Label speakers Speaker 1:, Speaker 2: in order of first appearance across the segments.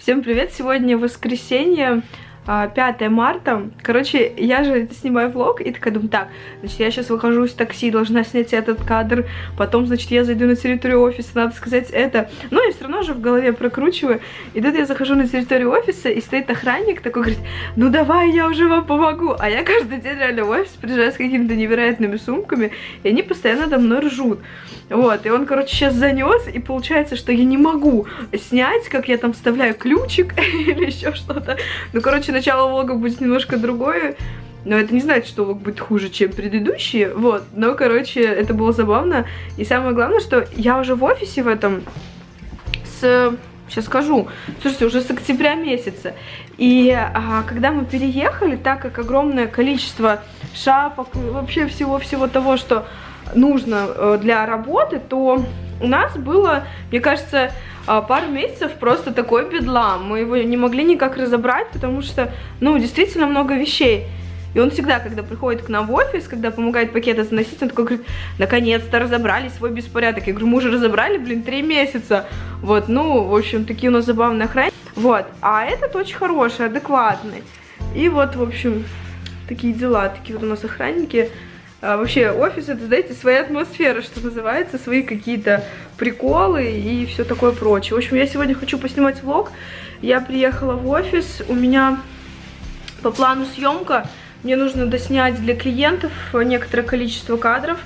Speaker 1: Всем привет! Сегодня воскресенье, 5 марта. Короче, я же снимаю влог и такая думаю, так, значит, я сейчас выхожу из такси, должна снять этот кадр, потом, значит, я зайду на территорию офиса, надо сказать это. Ну, и все равно же в голове прокручиваю. И тут я захожу на территорию офиса, и стоит охранник такой, говорит, ну давай, я уже вам помогу. А я каждый день реально в офис приезжаю с какими-то невероятными сумками, и они постоянно до мной ржут. Вот, и он, короче, сейчас занес, и получается, что я не могу снять, как я там вставляю ключик или еще что-то. Ну, короче, начало влога будет немножко другое. Но это не значит, что влог будет хуже, чем предыдущие. Вот, но, короче, это было забавно. И самое главное, что я уже в офисе в этом с... Сейчас скажу. Слушайте, уже с октября месяца. И а, когда мы переехали, так как огромное количество шапок, вообще всего-всего того, что нужно э, для работы, то у нас было, мне кажется, э, пару месяцев просто такой бедлам. Мы его не могли никак разобрать, потому что, ну, действительно много вещей. И он всегда, когда приходит к нам в офис, когда помогает пакеты заносить, он такой говорит, наконец-то разобрали свой беспорядок. Я говорю, мы уже разобрали, блин, три месяца. Вот, ну, в общем, такие у нас забавные охранники. Вот, а этот очень хороший, адекватный. И вот, в общем, такие дела, такие вот у нас охранники. А, вообще офис это, знаете, своя атмосфера, что называется, свои какие-то приколы и все такое прочее. В общем, я сегодня хочу поснимать влог. Я приехала в офис, у меня по плану съемка, мне нужно доснять для клиентов некоторое количество кадров.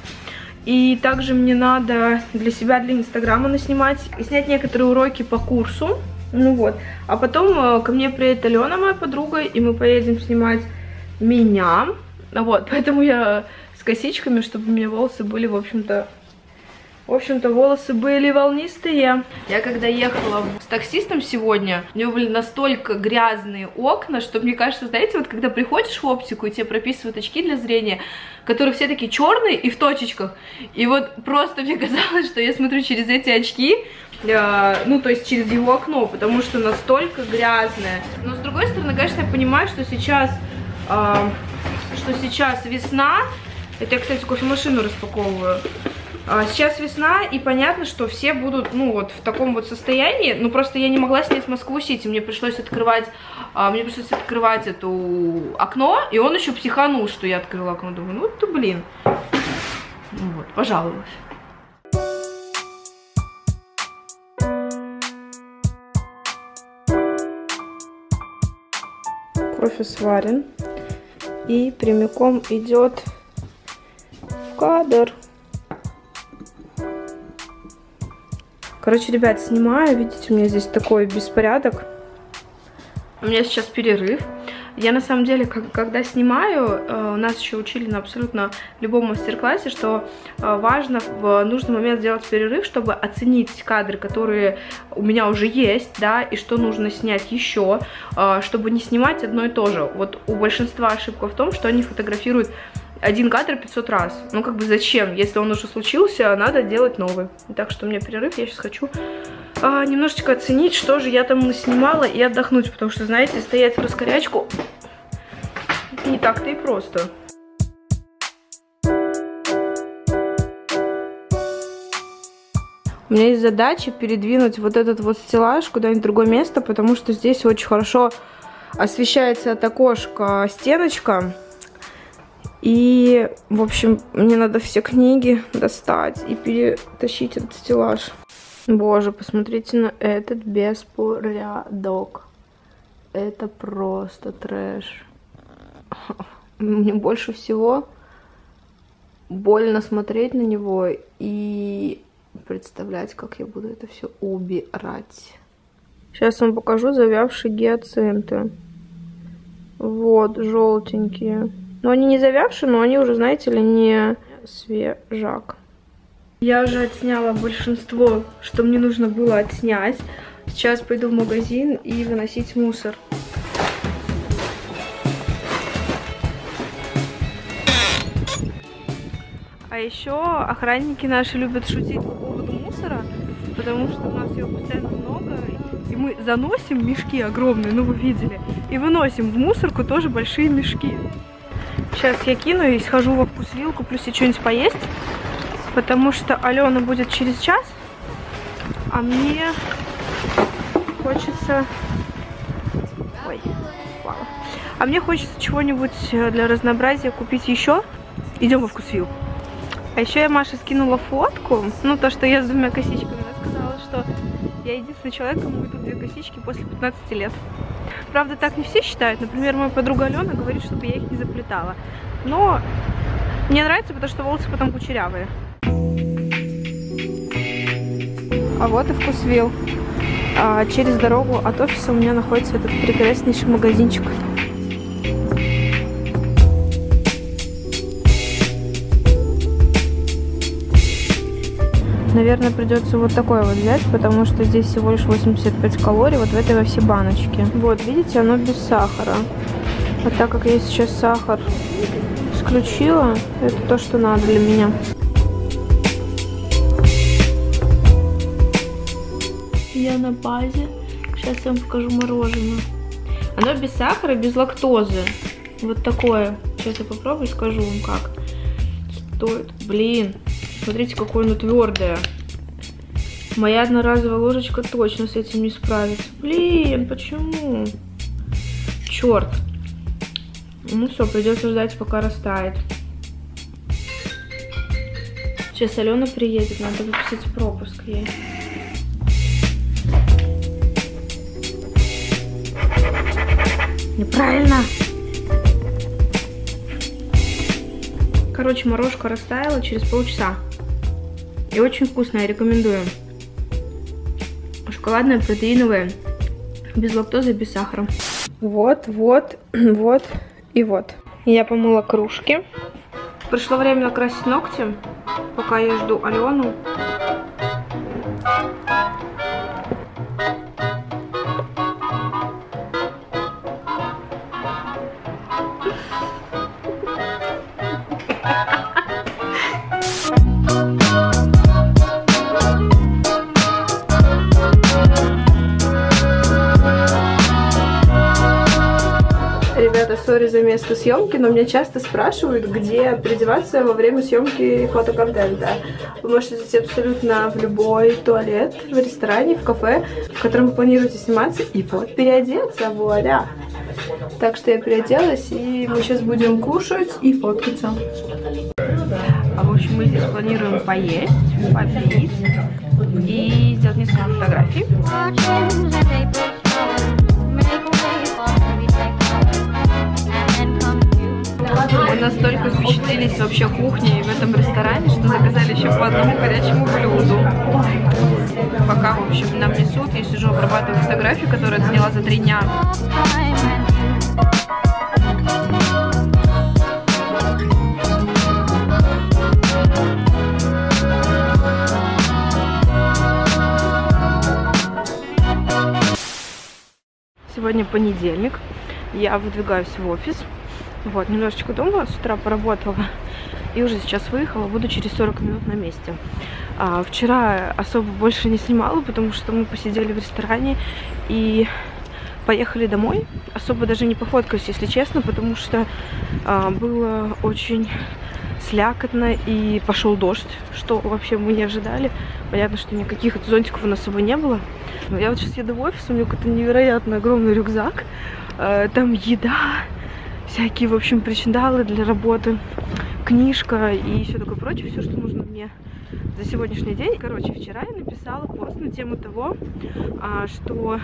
Speaker 1: И также мне надо для себя, для инстаграма наснимать, снять некоторые уроки по курсу. Ну вот. А потом э, ко мне приедет Алена, моя подруга, и мы поедем снимать меня. Вот, поэтому я косичками, чтобы у меня волосы были, в общем-то, в общем-то, волосы были волнистые. Я когда ехала с таксистом сегодня, у него были настолько грязные окна, что мне кажется, знаете, вот когда приходишь в оптику и тебе прописывают очки для зрения, которые все такие черные и в точечках, и вот просто мне казалось, что я смотрю через эти очки, э, ну, то есть через его окно, потому что настолько грязное. Но с другой стороны, конечно, я понимаю, что сейчас, э, что сейчас весна, это я, кстати, кофемашину распаковываю. А, сейчас весна, и понятно, что все будут, ну, вот в таком вот состоянии. Ну, просто я не могла снять Москву-Сити. Мне пришлось открывать, а, мне пришлось открывать это окно, и он еще психанул, что я открыла окно. Думаю, ну, ты, блин. Ну, вот, пожаловалась. Кофе сварен. И прямиком идет кадр. Короче, ребят, снимаю. Видите, у меня здесь такой беспорядок. У меня сейчас перерыв. Я на самом деле, когда снимаю, э, у нас еще учили на абсолютно любом мастер-классе, что э, важно в нужный момент сделать перерыв, чтобы оценить кадры, которые у меня уже есть, да, и что нужно снять еще, э, чтобы не снимать одно и то же. Вот у большинства ошибка в том, что они фотографируют один кадр 500 раз. Ну, как бы зачем? Если он уже случился, надо делать новый. Так что у меня перерыв, я сейчас хочу а, немножечко оценить, что же я там снимала и отдохнуть. Потому что, знаете, стоять в раскорячку не так-то и просто. У меня есть задача передвинуть вот этот вот стеллаж куда-нибудь в другое место, потому что здесь очень хорошо освещается от окошка стеночка. И, в общем, мне надо все книги достать и перетащить этот стеллаж. Боже, посмотрите на этот беспорядок. Это просто трэш. Мне больше всего больно смотреть на него и представлять, как я буду это все убирать. Сейчас вам покажу завявшие гиацинты. Вот, желтенькие. Но они не завявшие, но они уже, знаете ли, не свежак. Я уже отсняла большинство, что мне нужно было отснять. Сейчас пойду в магазин и выносить мусор. А еще охранники наши любят шутить по поводу мусора, потому что у нас его постоянно много, и мы заносим мешки огромные, ну вы видели, и выносим в мусорку тоже большие мешки. Сейчас я кину и схожу во вкусвилл, куплю себе что-нибудь поесть. Потому что Алена будет через час. А мне хочется... Ой, упала. А мне хочется чего-нибудь э, для разнообразия купить еще. Идем во вкусвилл. А еще я Маше скинула фотку. Ну, то, что я с двумя косичками. Она сказала, что я единственный человек, кому идут две косички после 15 лет. Правда, так не все считают. Например, моя подруга Алена говорит, чтобы я их не заплетала. Но мне нравится, потому что волосы потом кучерявые. А вот и вкусвилл. А через дорогу от офиса у меня находится этот прекраснейший магазинчик. Наверное, придется вот такой вот взять, потому что здесь всего лишь 85 калорий, вот в этой во все баночки. Вот, видите, оно без сахара. А так как я сейчас сахар исключила, это то, что надо для меня. Я на базе. Сейчас я вам покажу мороженое. Оно без сахара, без лактозы. Вот такое. Сейчас я попробую и скажу вам как. Стоит. Блин, Смотрите, какое оно твердое. Моя одноразовая ложечка точно с этим не справится. Блин, почему? Черт. Ну все, придется ждать, пока растает. Сейчас Алена приедет, надо выписать пропуск ей. Неправильно. Короче, морожка растаяла через полчаса. И очень вкусная, рекомендую. Шоколадная, протеиновая, без лактозы, без сахара. Вот, вот, вот и вот. Я помыла кружки. Пришло время накрасить ногти, пока я жду Алену. Сори за место съемки, но меня часто спрашивают, где переодеваться во время съемки фотоконтента. Вы можете зайти абсолютно в любой туалет, в ресторане, в кафе, в котором вы планируете сниматься, и вот переодеться, вуаля! Так что я переоделась, и мы сейчас будем кушать и фоткаться. А в общем, мы здесь планируем поесть, попить и сделать несколько фотографий. Мы настолько впечатлились вообще кухней в этом ресторане, что заказали еще по одному горячему блюду. Пока, в общем, нам несут, я сижу, обрабатываю фотографии, которые отсняла за три дня. Сегодня понедельник, я выдвигаюсь в офис. Вот, немножечко дома с утра поработала и уже сейчас выехала, буду через 40 минут на месте. А, вчера особо больше не снимала, потому что мы посидели в ресторане и поехали домой. Особо даже не пофоткаюсь, если честно, потому что а, было очень слякотно и пошел дождь, что вообще мы не ожидали. Понятно, что никаких зонтиков у нас с собой не было. Но я вот сейчас еду в офис, у меня какой-то невероятно огромный рюкзак. А, там еда, всякие, в общем, причиндалы для работы, книжка и все такое прочее, все, что нужно мне за сегодняшний день. Короче, вчера я написала пост на тему того, а, что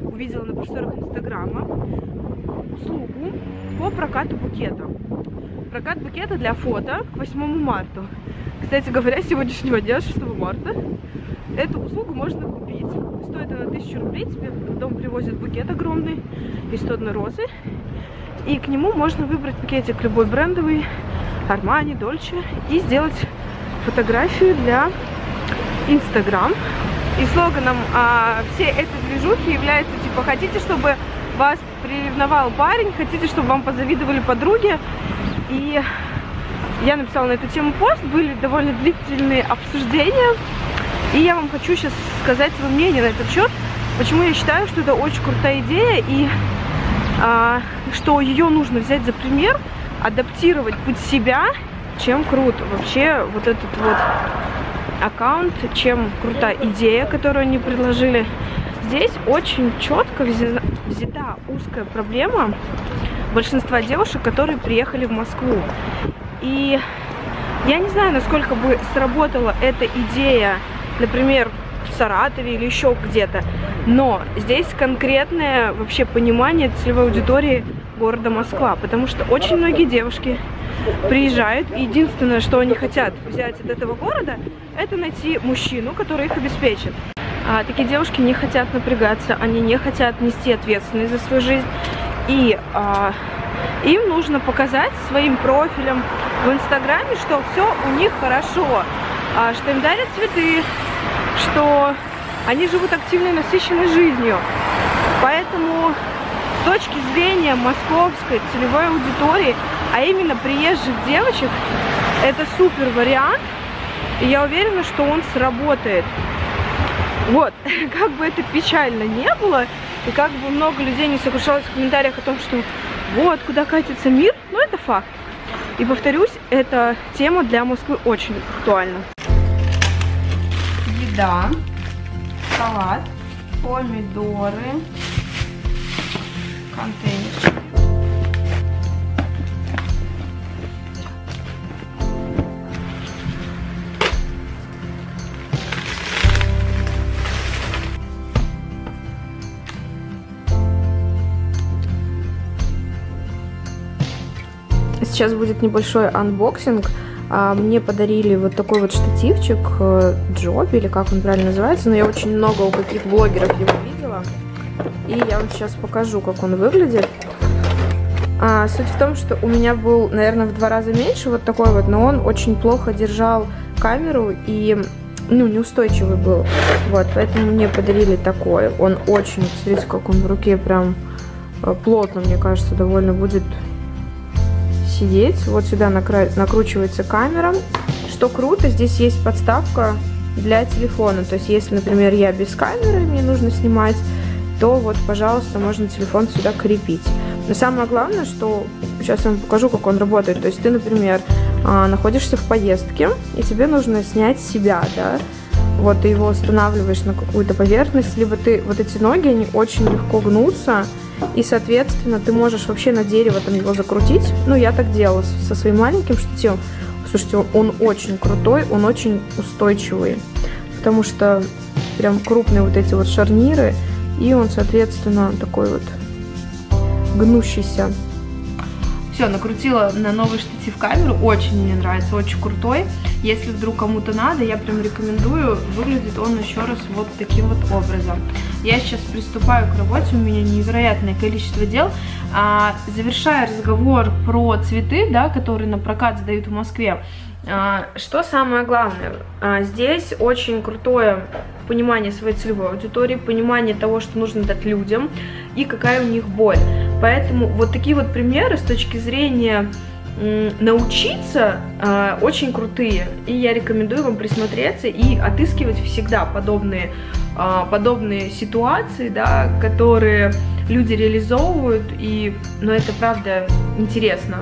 Speaker 1: увидела на просторах Инстаграма услугу по прокату букета. Прокат букета для фото к 8 марта. Кстати говоря, сегодняшнего дня, 6 марта, эту услугу можно купить. Стоит она 1000 рублей, тебе в дом привозят букет огромный из 101 розы. И к нему можно выбрать пакетик любой брендовый, Армани, Дольче, и сделать фотографию для Инстаграм. И слоганом а, всей этой движухи является типа «Хотите, чтобы вас приревновал парень, хотите, чтобы вам позавидовали подруги?» И я написала на эту тему пост, были довольно длительные обсуждения. И я вам хочу сейчас сказать свое мнение на этот счет, почему я считаю, что это очень крутая идея, и что ее нужно взять за пример, адаптировать под себя, чем круто. Вообще вот этот вот аккаунт, чем крутая идея, которую они предложили здесь очень четко взята узкая проблема большинства девушек, которые приехали в Москву. И я не знаю, насколько бы сработала эта идея, например, Саратове или еще где-то, но здесь конкретное вообще понимание целевой аудитории города Москва, потому что очень многие девушки приезжают, и единственное, что они хотят взять от этого города, это найти мужчину, который их обеспечит. А, такие девушки не хотят напрягаться, они не хотят нести ответственность за свою жизнь, и а, им нужно показать своим профилем в Инстаграме, что все у них хорошо, а, что им дарят цветы, что они живут активной, насыщенной жизнью. Поэтому с точки зрения московской целевой аудитории, а именно приезжих девочек, это супер вариант, и я уверена, что он сработает. Вот, как бы это печально не было, и как бы много людей не сокрушалось в комментариях о том, что вот, куда катится мир, но это факт. И повторюсь, эта тема для Москвы очень актуальна. Еда, салат, помидоры, контейнерчик. Сейчас будет небольшой анбоксинг. А, мне подарили вот такой вот штативчик э, или как он правильно называется, но я очень много у каких блогеров его видела. И я вам сейчас покажу, как он выглядит. А, суть в том, что у меня был, наверное, в два раза меньше вот такой вот, но он очень плохо держал камеру и, ну, неустойчивый был. Вот, поэтому мне подарили такой. Он очень, смотрите, как он в руке прям э, плотно, мне кажется, довольно будет сидеть. Вот сюда накручивается камера. Что круто, здесь есть подставка для телефона. То есть, если, например, я без камеры, мне нужно снимать, то вот, пожалуйста, можно телефон сюда крепить. Но самое главное, что сейчас я вам покажу, как он работает. То есть ты, например, а, находишься в поездке, и тебе нужно снять себя, да, вот ты его устанавливаешь на какую-то поверхность, либо ты, вот эти ноги, они очень легко гнутся, и, соответственно, ты можешь вообще на дерево там его закрутить. Ну, я так делала со своим маленьким штативом. Слушайте, он, очень крутой, он очень устойчивый, потому что прям крупные вот эти вот шарниры, и он, соответственно, такой вот гнущийся. Все, накрутила на новый штатив камеру, очень мне нравится, очень крутой. Если вдруг кому-то надо, я прям рекомендую, выглядит он еще раз вот таким вот образом. Я сейчас приступаю к работе, у меня невероятное количество дел. А, завершая разговор про цветы, да, которые на прокат сдают в Москве, а, что самое главное? А, здесь очень крутое понимание своей целевой аудитории, понимание того, что нужно дать людям и какая у них боль. Поэтому вот такие вот примеры с точки зрения научиться э, очень крутые. И я рекомендую вам присмотреться и отыскивать всегда подобные, э, подобные ситуации, да, которые люди реализовывают. И, ну, это правда интересно.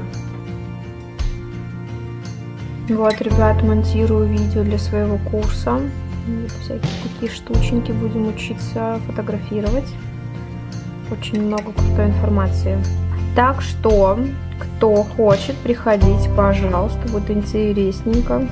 Speaker 1: Вот, ребят, монтирую видео для своего курса. Вот всякие такие штученьки будем учиться фотографировать. Очень много крутой информации. Так что, кто хочет приходить, пожалуйста, будет интересненько.